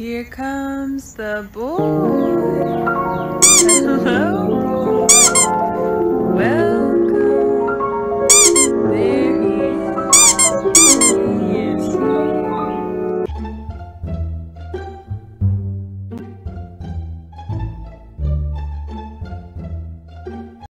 Here comes the boy.